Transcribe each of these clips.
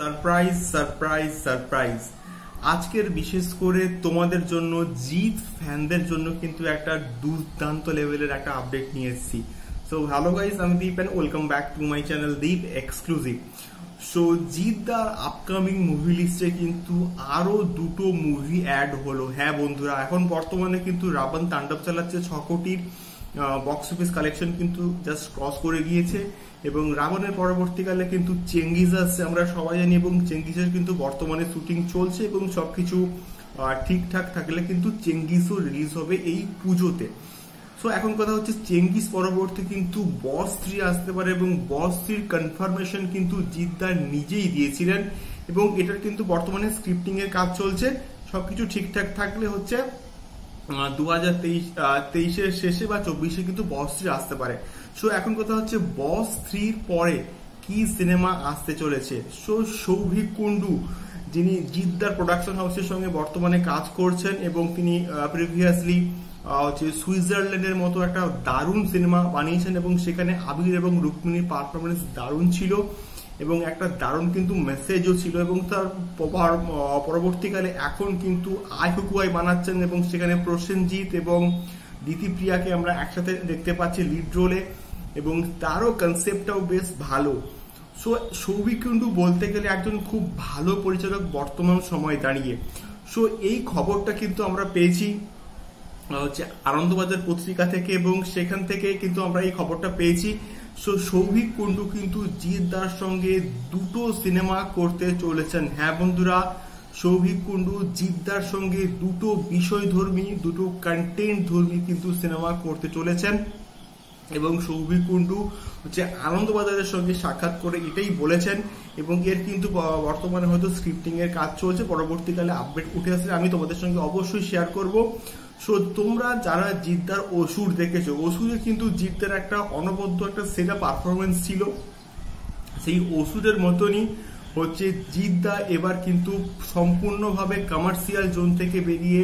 Surprise surprise surprise আজকের বিশেষ করে তোমাদের জন্য জিত ফ্যানদের জন্য কিন্তু একটা দুর্দান্ত লেভেলের একটা আপডেট নিয়ে এসেছি। সো হ্যালো গাইস আমি Deep and welcome back to my channel Deep exclusive so Jeet দার আপকামিং মুভি লিস্টে কিন্তু আরও দুটো মুভি অ্যাড হলো। হ্যাঁ বন্ধুরা, এখন বর্তমানে কিন্তু রাবণ তাণ্ডব চালাচ্ছে ছ কোটির। বক্স অফিস কালেকশন কিন্তু জাস্ট ক্রস করে গিয়েছে এবং রাবণের পরবর্তীকালে কিন্তু চেঙ্গিজ আসছে আমরা সবাই জানি, এবং চেঙ্গিজের কিন্তু বর্তমানে শুটিং চলছে এবং সবকিছু ঠিকঠাক থাকলে কিন্তু চেঙ্গিজও রিলিজ হবে এই পুজোতে। সো এখন কথা হচ্ছে চেঙ্গিস পরবর্তী কিন্তু বস থ্রি আসতে পারে এবং বস থ্রির কনফার্মেশন কিন্তু জিদ্দার নিজেই দিয়েছিলেন এবং এটার কিন্তু বর্তমানে স্ক্রিপ্টিং এর কাজ চলছে। সবকিছু ঠিকঠাক থাকলে হচ্ছে দু হাজার তেইশ তেইশের শেষে বা চব্বিশে কিন্তু বস থ্রি আসতে পারে। সো এখন কথা হচ্ছে বস থ্রির পরে কি সিনেমা আসতে চলেছে? সো সৌভিক কুন্ডু যিনি জিদ্দার প্রোডাকশন হাউসের সঙ্গে বর্তমানে কাজ করছেন এবং তিনি প্রিভিয়াসলি হচ্ছে সুইজারল্যান্ডের মতো একটা দারুণ সিনেমা বানিয়েছেন এবং সেখানে আবির এবং রুক্মিণীর পারফরমেন্স দারুণ ছিল। এবং একটা দারুণ কিন্তু মেসেজও ছিল এবং তার পরবর্তীকালে এখন কিন্তু আই হুকুয়াই বানাচ্ছেন এবং সেখানে প্রসেনজিৎ এবং দিতিপ্রিয়াকে আমরা একসাথে দেখতে পাচ্ছি লিড রোলে এবং তারও কনসেপ্টটাও বেশ ভালো। সো সৌভিক কিন্তু বলতে গেলে একজন খুব ভালো পরিচালক বর্তমান সময় দাঁড়িয়ে। সো এই খবরটা কিন্তু আমরা পেয়েছি হচ্ছে আনন্দবাজার পত্রিকা থেকে এবং সেখান থেকে কিন্তু আমরা এই খবরটা পেয়েছি। সো সৌভিক কুন্ডু কিন্তু জিৎ দার সঙ্গে দুটো সিনেমা করতে চলেছেন। হ্যাঁ বন্ধুরা সৌভিক কুন্ডু জিদ্দার সঙ্গে দুটো বিষয় ধর্মী দুটো কন্টেন্ট ধর্মী কিন্তু সিনেমা করতে চলেছেন। এবং সৌভিক কুন্ডু হচ্ছে আনন্দবাজারের সঙ্গে সাক্ষাৎ করে এটাই বলেছেন এবং এর কিন্তু বর্তমানে হয়তো স্ক্রিপ্টিং এর কাজ চলছে, পরবর্তীকালে আপডেট উঠে আসলে আমি তোমাদের সঙ্গে অবশ্যই শেয়ার করব। সো তোমরা যারা জিদ্দার অসুর দেখেছ অসুরে কিন্তু জিদ্দার একটা অনবদ্য একটা সেরা পারফরমেন্স ছিল। সেই ওষুধের মতনই হচ্ছে জিদ্দা এবার কিন্তু সম্পূর্ণভাবে কমার্শিয়াল জোন থেকে বেরিয়ে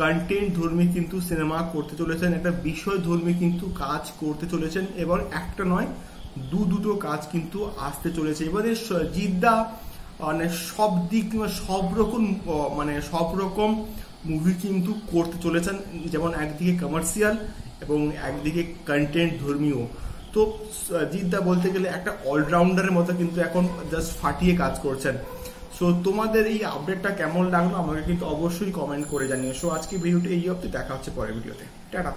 কন্টেন্ট ধর্মী কিন্তু সিনেমা করতে চলেছেন, একটা বিষয় ধর্মী কিন্তু কাজ করতে চলেছেন, এবার একটা নয়, দু দুটো কাজ কিন্তু আসতে চলেছে। এবারে জিদ্দা মানে সব দিক সব রকম মানে সব রকম মুভি কিন্তু করতে চলেছেন, যেমন একদিকে কমার্শিয়াল এবং একদিকে কন্টেন্ট ধর্মীয়। তো জিদ্দা বলতে গেলে একটা অলরাউন্ডারের মতো কিন্তু এখন জাস্ট ফাটিয়ে কাজ করছেন। সো তোমাদের এই আপডেটটা কেমন লাগল আমাকে কিন্তু অবশ্যই কমেন্ট করে জানিয়ে সো আজকে ভিডিওটি এই অবধি, দেখা হচ্ছে পরের ভিডিওতে টাটা।